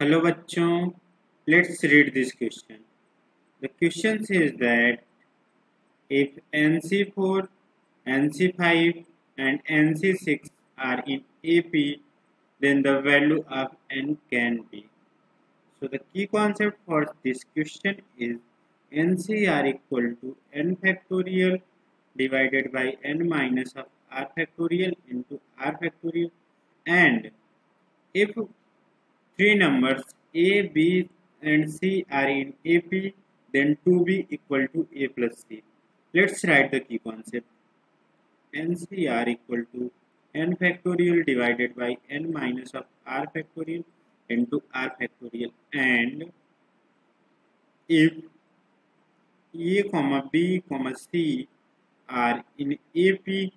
Hello bachchon, let's read this question. The question says that if NC4, NC5 and NC6 are in AP, then the value of N can be. So the key concept for this question is NC are equal to N factorial divided by N minus of R factorial into R factorial and if three numbers a, b and c are in AP then 2b equal to a plus c. Let's write the key concept. NC are equal to n factorial divided by n minus of r factorial into r factorial and if a comma b comma c are in AP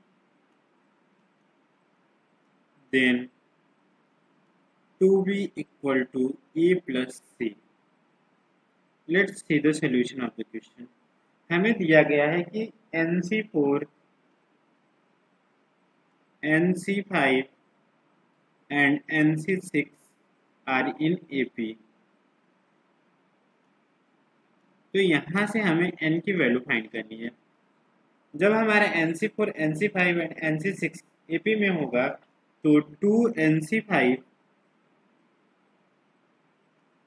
then two B equal to A plus C let's see the solution of the question हमें दिया गया है कि N C four N C five and N C six are in A P तो यहाँ से हमें N की वैल्यू फाइंड करनी है। जब हमारा N C four N C five and N C six A P में होगा तो two N C five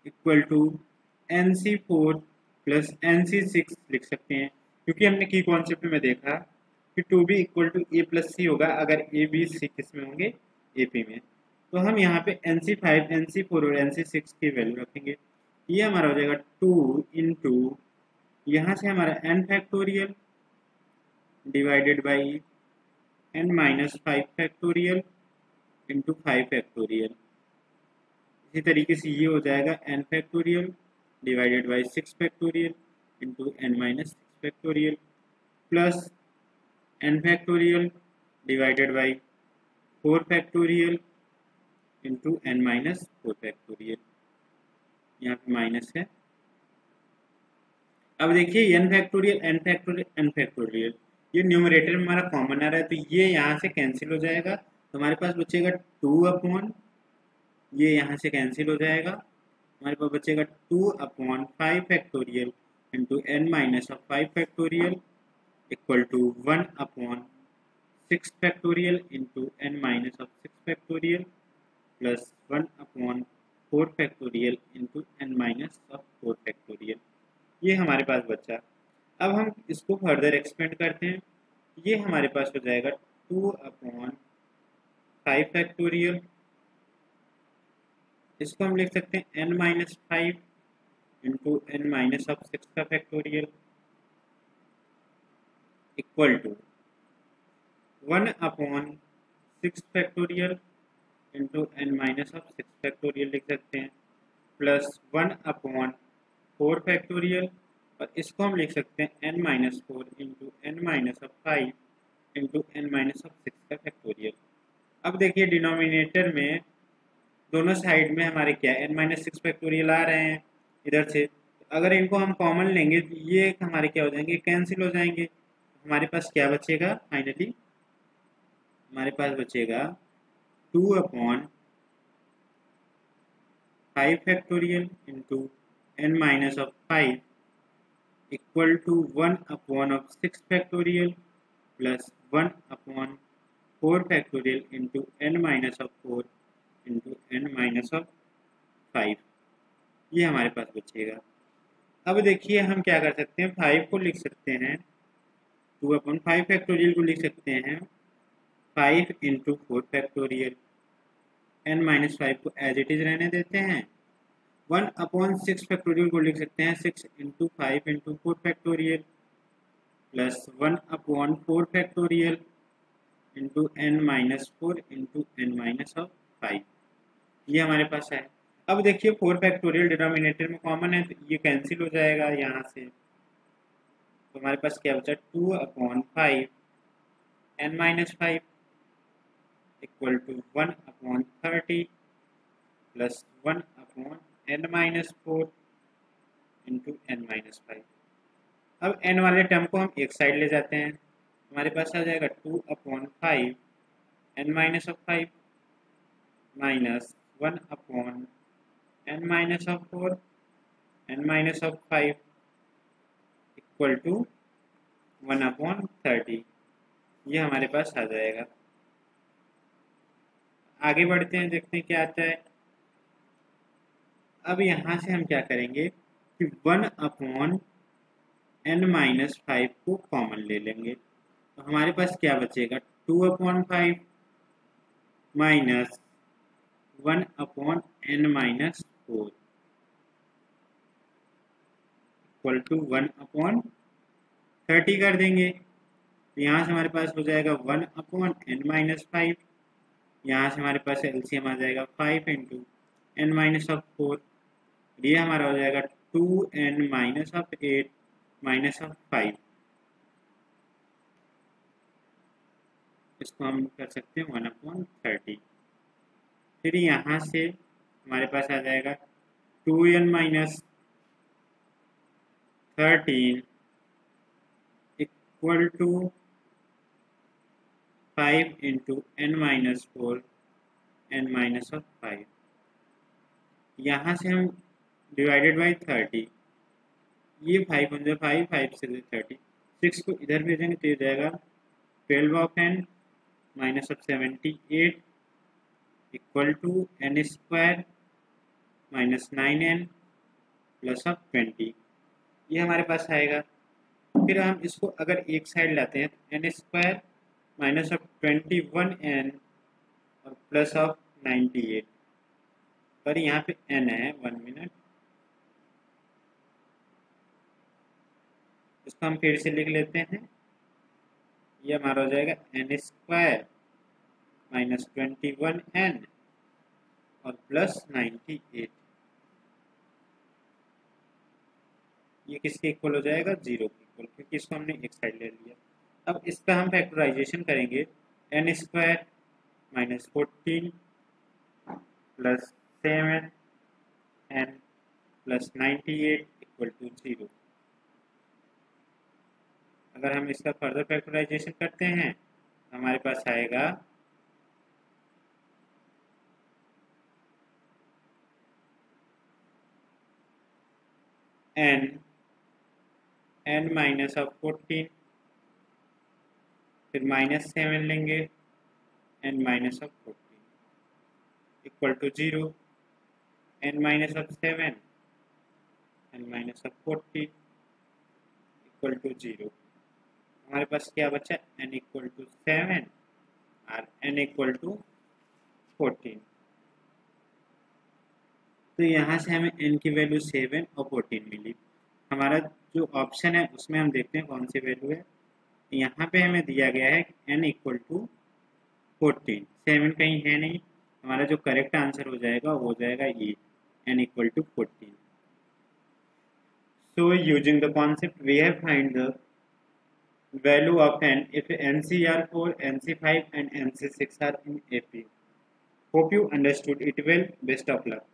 equal to N C four plus N C six लिख सकते हैं। क्योंकि हमने की कॉन्सेप्ट में देखा कि two B equal to A plus C होगा अगर ए बी सी किसमें होंगे? ए पी में। तो हम यहाँ पे N C five N C four और एन सी सिक्स की वैल्यू रखेंगे। ये हमारा हो जाएगा टू इन टू यहाँ से हमारा N factorial divided by N minus five factorial into five factorial इसी तरीके से ये हो जाएगा N factorial divided by six factorial into N minus six factorial plus N factorial divided by four factorial into N minus four factorial यहाँ पे minus है। अब देखिए N factorial N factorial N factorial ये न्यूमरेटर में हमारा common आ रहा है तो ये यहाँ से कैंसिल हो जाएगा। तो हमारे पास बचेगा टू अपॉन ये यहाँ से कैंसिल हो जाएगा। हमारे पास बचेगा two upon five factorial into N minus of five factorial equal to one upon six factorial into N minus of six factorial plus one upon four factorial into N minus of four factorial ये हमारे पास बचा। अब हम इसको further expand करते हैं। ये हमारे पास हो जाएगा टू अपॉन फाइव फैक्टोरियल इसको हम लिख सकते हैं N minus five into N minus of six का factorial equal to one upon six factorial into N minus of six factorial लिख सकते हैं plus one upon four factorial और इसको हम लिख सकते हैं N minus four into N minus of five into N minus of six का फैक्टोरियल अब देखिए डिनोमिनेटर में दोनों साइड में हमारे क्या एन माइनस सिक्स फैक्टोरियल आ रहे हैं, इधर से। अगर इनको हम कॉमन लेंगे तो ये हमारे क्या हो जाएँगे? कैंसिल हो जाएँगे। हमारे पास क्या बचेगा? फाइनली हमारे पास बचेगा two upon five factorial into N minus of five equal to one upon of six factorial plus one upon four factorial into N minus of four into N minus of five ये हमारे पास बचेगा। अब देखिए हम क्या कर सकते हैं? फाइव को लिख सकते हैं। टू अपॉन फाइव फैक्टोरियल को लिख सकते हैं। Five into four factorial N minus five को एज इट इज़ रहने देते हैं। वन अपॉन सिक्स फैक्टोरियल को लिख सकते हैं। Six into five into four factorial plus one upon four factorial into N minus four into N minus of five ये हमारे पास है। अब देखिए फोर फैक्टोरियल डिनोमिनेटर में कॉमन है तो ये कैंसिल हो जाएगा यहाँ से। तो हमारे पास क्या बचा? Two upon five N minus five equal to one upon thirty plus one upon N minus four into N minus five अब एन वाले टर्म को हम एक साइड ले जाते हैं। हमारे पास आ जाएगा two upon five N minus of five minus one upon N minus of 4 n minus of 5 equal to 1 upon 30 ये हमारे पास आ जाएगा। आगे बढ़ते हैं, देखते हैं क्या आता है। अब यहाँ से हम क्या करेंगे कि one upon N minus five को कॉमन ले लेंगे। तो हमारे पास क्या बचेगा? Two upon five minus one upon N minus four equal to one upon thirty कर देंगे। तो यहाँ से हमारे पास हो जाएगा one upon N minus five. यहाँ से हमारे पास एलसीएम आ जाएगा five into N minus of four. ये हमारा हो जाएगा two N minus of eight minus of five. इसको हम कर सकते हैं वन अपॉन थर्टी। फिर यहाँ से हमारे पास आ जाएगा two N minus thirteen equal to five into N minus four, N minus of five. यहाँ से हम डिवाइडेड बाई थर्टी, ये फाइव वन जो फाइव फाइव से थर्टी, सिक्स को इधर भेजेंगे तो ये जाएगा twelve of N minus of seventy eight. Equal to N square minus nine N plus of twenty ये हमारे पास आएगा। फिर हम इसको अगर एक साइड लाते हैं तो N square minus of twenty one N और प्लस ऑफ़ नाइन्टी एट पर यहाँ पे एन है वन मिनट इसको हम फिर से लिख लेते हैं। ये हमारा हो जाएगा N square minus twenty one N और प्लस नाइन्टी एट ये किसके इक्वल हो जाएगा? ज़ीरो के इक्वल क्योंकि इसको हमने एक साइड ले लिया। अब इसका हम फैक्टराइजेशन करेंगे। N square minus fourteen plus seven N plus ninety eight equal to zero अगर हम इसका फर्दर फैक्टराइजेशन करते हैं हमारे पास आएगा N N minus of fourteen फिर माइनस सेवन लेंगे N minus of fourteen equal to zero N minus of seven N minus of fourteen equal to zero हमारे पास क्या बचा? एन इक्वल टू सेवन और एन इक्वल टू फोर्टीन तो यहाँ से हमें एन की वैल्यू सेवन और फोर्टीन मिली। हमारा जो ऑप्शन है, उसमें हम देखते हैं कौन सी वैल्यू है। यहाँ पे हमें दिया गया है N equal to fourteen seven कहीं है नहीं, हमारा जो करेक्ट आंसर हो जाएगा, वो हो जाएगा ये N equal to fourteen so, using the concept, we have find the value of n if ncr4 nc5 and nc6 are in ap hope you understood. It well best of luck.